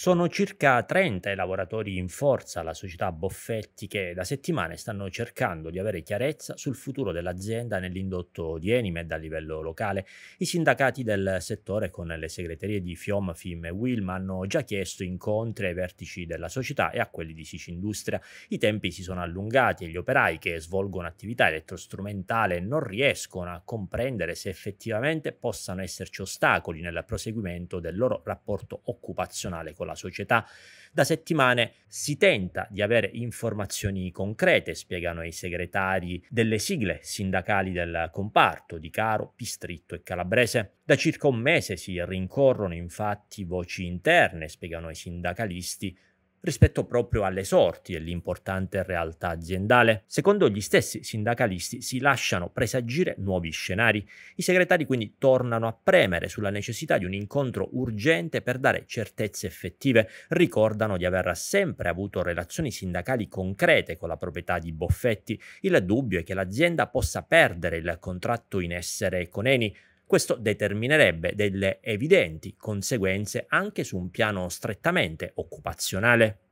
Sono circa 30 i lavoratori in forza alla società Boffetti che da settimane stanno cercando di avere chiarezza sul futuro dell'azienda nell'indotto di Enimed a livello locale. I sindacati del settore con le segreterie di FIOM, FIM e WILM hanno già chiesto incontri ai vertici della società e a quelli di Sicindustria. I tempi si sono allungati e gli operai che svolgono attività elettrostrumentale non riescono a comprendere se effettivamente possano esserci ostacoli nel proseguimento del loro rapporto occupazionale con la società. Da settimane si tenta di avere informazioni concrete, spiegano i segretari delle sigle sindacali del comparto di Caro, Pistritto e Calabrese. Da circa un mese si rincorrono infatti voci interne, spiegano i sindacalisti, rispetto proprio alle sorti dell'importante realtà aziendale. Secondo gli stessi sindacalisti si lasciano presagire nuovi scenari. I segretari quindi tornano a premere sulla necessità di un incontro urgente per dare certezze effettive. Ricordano di aver sempre avuto relazioni sindacali concrete con la proprietà di Boffetti. Il dubbio è che l'azienda possa perdere il contratto in essere con Eni, questo determinerebbe delle evidenti conseguenze anche su un piano strettamente occupazionale.